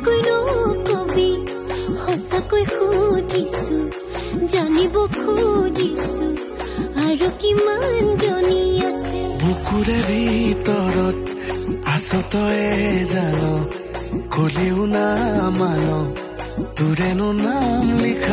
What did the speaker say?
কেনেকৈ নকবি সঁচাকৈ সুধিছো জানিব খুজিছো আৰু কিমান জনী আছে। বুকুৰে ভিতৰত আছত জানো খুলিও নাম আন তোৰেনো নাম লিখা